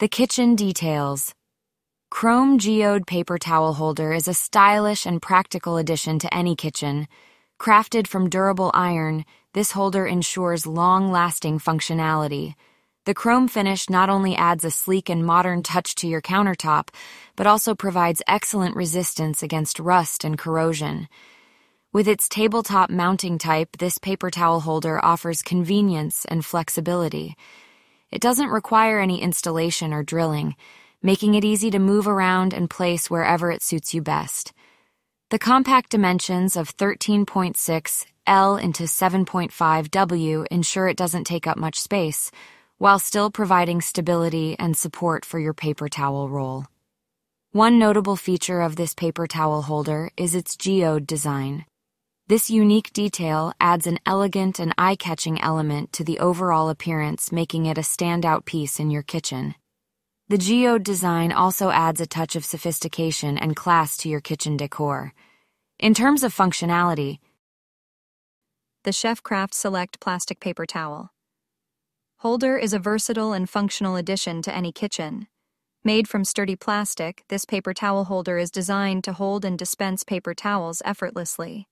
The kitchen details. Chrome geode paper towel holder is a stylish and practical addition to any kitchen. Crafted from durable iron, this holder ensures long lasting functionality. The chrome finish not only adds a sleek and modern touch to your countertop, but also provides excellent resistance against rust and corrosion. With its tabletop mounting type, this paper towel holder offers convenience and flexibility. It doesn't require any installation or drilling, making it easy to move around and place wherever it suits you best. The compact dimensions of 13.6 L into 7.5 W ensure it doesn't take up much space while still providing stability and support for your paper towel roll. One notable feature of this paper towel holder is its geode design. This unique detail adds an elegant and eye catching element to the overall appearance, making it a standout piece in your kitchen. The geode design also adds a touch of sophistication and class to your kitchen decor. In terms of functionality, the Chefcraft Select Plastic Paper Towel. Holder is a versatile and functional addition to any kitchen. Made from sturdy plastic, this paper towel holder is designed to hold and dispense paper towels effortlessly.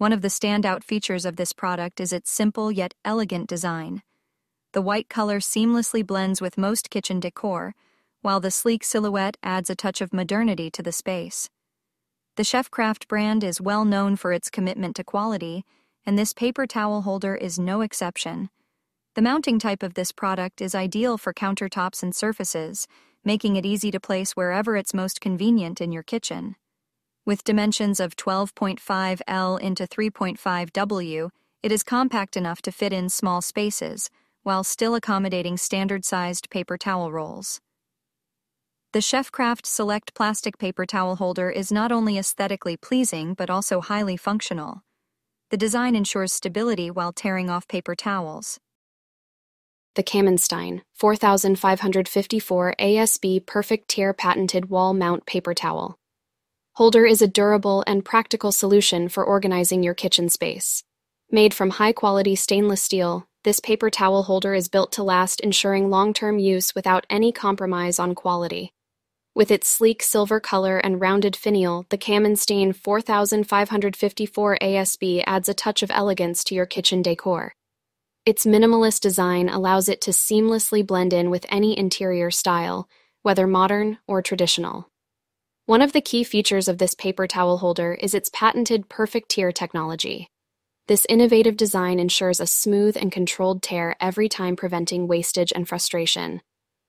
One of the standout features of this product is its simple yet elegant design. The white color seamlessly blends with most kitchen decor, while the sleek silhouette adds a touch of modernity to the space. The Chefcraft brand is well known for its commitment to quality, and this paper towel holder is no exception. The mounting type of this product is ideal for countertops and surfaces, making it easy to place wherever it's most convenient in your kitchen. With dimensions of 12.5 L into 3.5 W, it is compact enough to fit in small spaces, while still accommodating standard sized paper towel rolls. The Chefcraft Select plastic paper towel holder is not only aesthetically pleasing but also highly functional. The design ensures stability while tearing off paper towels the Kamenstein 4554 ASB Perfect Tear patented wall mount paper towel. Holder is a durable and practical solution for organizing your kitchen space. Made from high quality stainless steel, this paper towel holder is built to last, ensuring long term use without any compromise on quality. With its sleek silver color and rounded finial, the Kamenstein 4554 ASB adds a touch of elegance to your kitchen decor. Its minimalist design allows it to seamlessly blend in with any interior style, whether modern or traditional. One of the key features of this paper towel holder is its patented perfect tear technology. This innovative design ensures a smooth and controlled tear every time, preventing wastage and frustration.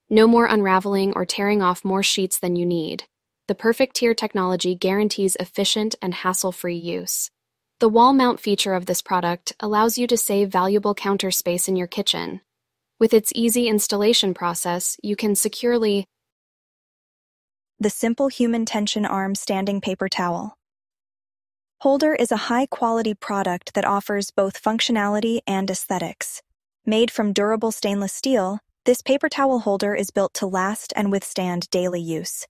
No more unraveling or tearing off more sheets than you need. The perfect tear technology guarantees efficient and hassle free use. The wall mount feature of this product allows you to save valuable counter space in your kitchen. With its easy installation process, you can securely the simplehuman Tension Arm Standing Paper Towel. Holder is a high quality product that offers both functionality and aesthetics. Made from durable stainless steel, this paper towel holder is built to last and withstand daily use.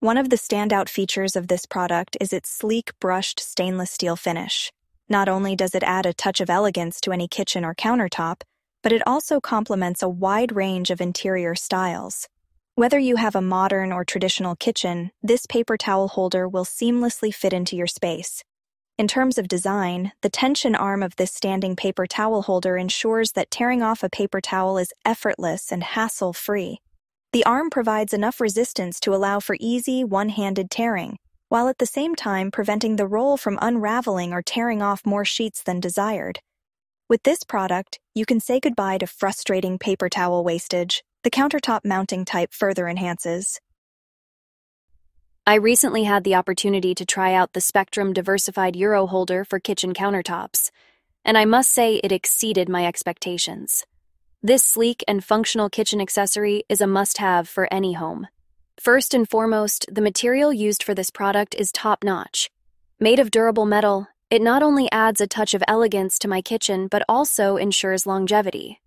One of the standout features of this product is its sleek brushed stainless steel finish. Not only does it add a touch of elegance to any kitchen or countertop, but it also complements a wide range of interior styles. Whether you have a modern or traditional kitchen, this paper towel holder will seamlessly fit into your space. In terms of design, the tension arm of this standing paper towel holder ensures that tearing off a paper towel is effortless and hassle free. The arm provides enough resistance to allow for easy, one handed tearing, while at the same time preventing the roll from unraveling or tearing off more sheets than desired. With this product, you can say goodbye to frustrating paper towel wastage. The countertop mounting type further enhances. I recently had the opportunity to try out the Spectrum Diversified Euro holder for kitchen countertops, and I must say it exceeded my expectations. This sleek and functional kitchen accessory is a must have for any home. First and foremost, the material used for this product is top notch. Made of durable metal, it not only adds a touch of elegance to my kitchen, but also ensures longevity.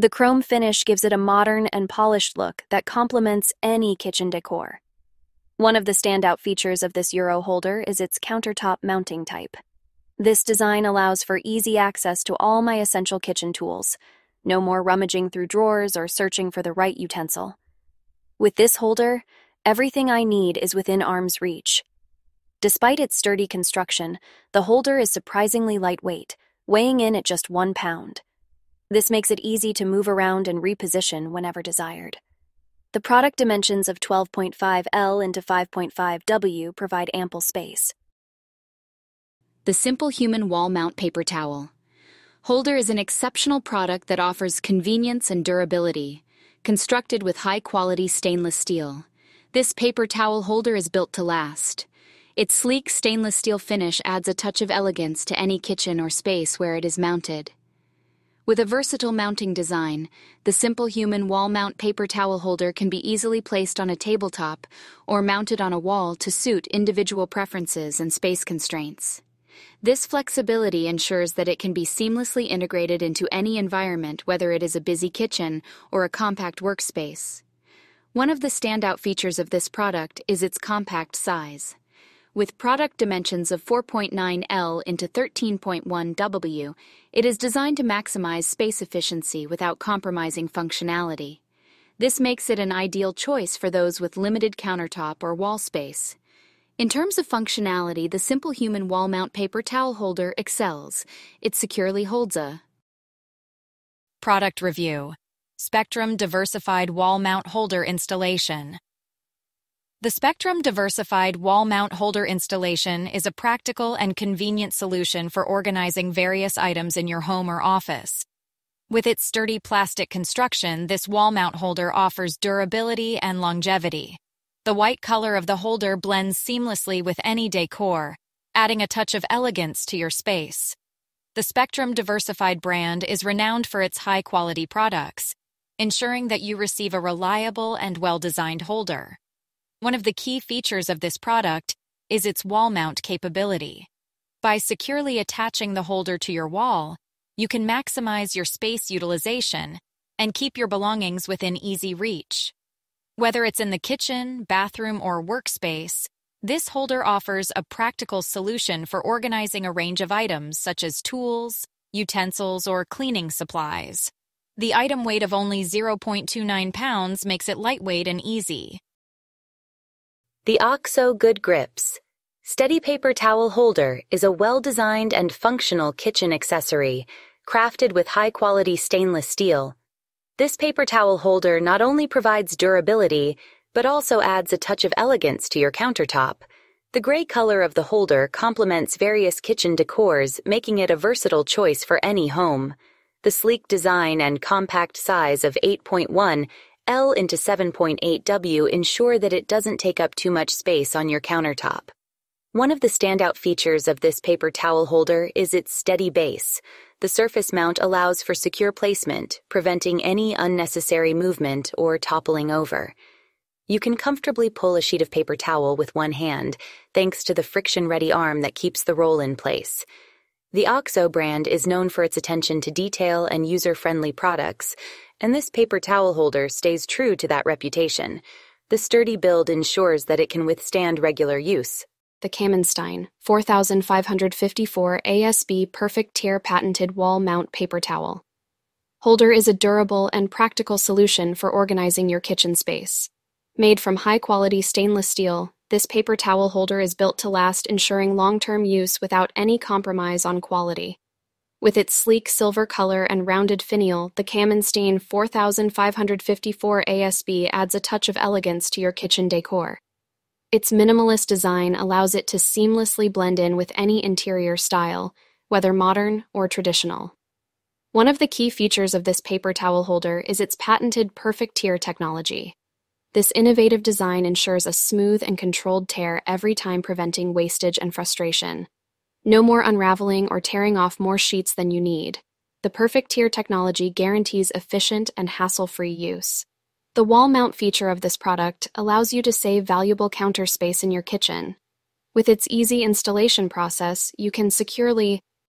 The chrome finish gives it a modern and polished look that complements any kitchen decor. One of the standout features of this Euro holder is its countertop mounting type. This design allows for easy access to all my essential kitchen tools, no more rummaging through drawers or searching for the right utensil. With this holder, everything I need is within arm's reach. Despite its sturdy construction, the holder is surprisingly lightweight, weighing in at just one pound. This makes it easy to move around and reposition whenever desired. The product dimensions of 12.5 L into 5.5 W provide ample space. The simplehuman Wall Mount Paper Towel. Holder is an exceptional product that offers convenience and durability, constructed with high quality stainless steel. This paper towel holder is built to last. Its sleek stainless steel finish adds a touch of elegance to any kitchen or space where it is mounted. With a versatile mounting design, the simplehuman wall mount paper towel holder can be easily placed on a tabletop or mounted on a wall to suit individual preferences and space constraints. This flexibility ensures that it can be seamlessly integrated into any environment, whether it is a busy kitchen or a compact workspace. One of the standout features of this product is its compact size. With product dimensions of 4.9 L into 13.1 W, it is designed to maximize space efficiency without compromising functionality. This makes it an ideal choice for those with limited countertop or wall space. In terms of functionality, the simplehuman wall mount paper towel holder excels. It securely holds a Product Review Spectrum Diversified Wall Mount Holder Installation the Spectrum Diversified Wall Mount Holder installation is a practical and convenient solution for organizing various items in your home or office. With its sturdy plastic construction, this wall mount holder offers durability and longevity. The white color of the holder blends seamlessly with any decor, adding a touch of elegance to your space. The Spectrum Diversified brand is renowned for its high quality products, ensuring that you receive a reliable and well designed holder. One of the key features of this product is its wall mount capability. By securely attaching the holder to your wall, you can maximize your space utilization and keep your belongings within easy reach. Whether it's in the kitchen, bathroom, or workspace, this holder offers a practical solution for organizing a range of items such as tools, utensils, or cleaning supplies. The item weight of only 0.29 pounds makes it lightweight and easy. The OXO Good Grips Steady Paper Towel Holder is a well-designed and functional kitchen accessory crafted with high-quality stainless steel. This paper towel holder not only provides durability, but also adds a touch of elegance to your countertop. The gray color of the holder complements various kitchen decors, making it a versatile choice for any home. The sleek design and compact size of 8.1 L into 7.8 W ensure that it doesn't take up too much space on your countertop. One of the standout features of this paper towel holder is its steady base. The surface mount allows for secure placement, preventing any unnecessary movement or toppling over. You can comfortably pull a sheet of paper towel with one hand, thanks to the friction ready arm that keeps the roll in place. The OXO brand is known for its attention to detail and user friendly products, and this paper towel holder stays true to that reputation. The sturdy build ensures that it can withstand regular use. The Kamenstein 4554 ASB Perfect Tear patented wall mount paper towel. Holder is a durable and practical solution for organizing your kitchen space. Made from high quality stainless steel, this paper towel holder is built to last, ensuring long term use without any compromise on quality. With its sleek silver color and rounded finial, the Kamenstein 4554 ASB adds a touch of elegance to your kitchen decor. Its minimalist design allows it to seamlessly blend in with any interior style, whether modern or traditional. One of the key features of this paper towel holder is its patented perfect tear technology. This innovative design ensures a smooth and controlled tear every time, preventing wastage and frustration. No more unraveling or tearing off more sheets than you need. The Perfect Tear technology guarantees efficient and hassle free use. The wall mount feature of this product allows you to save valuable counter space in your kitchen. With its easy installation process, you can securely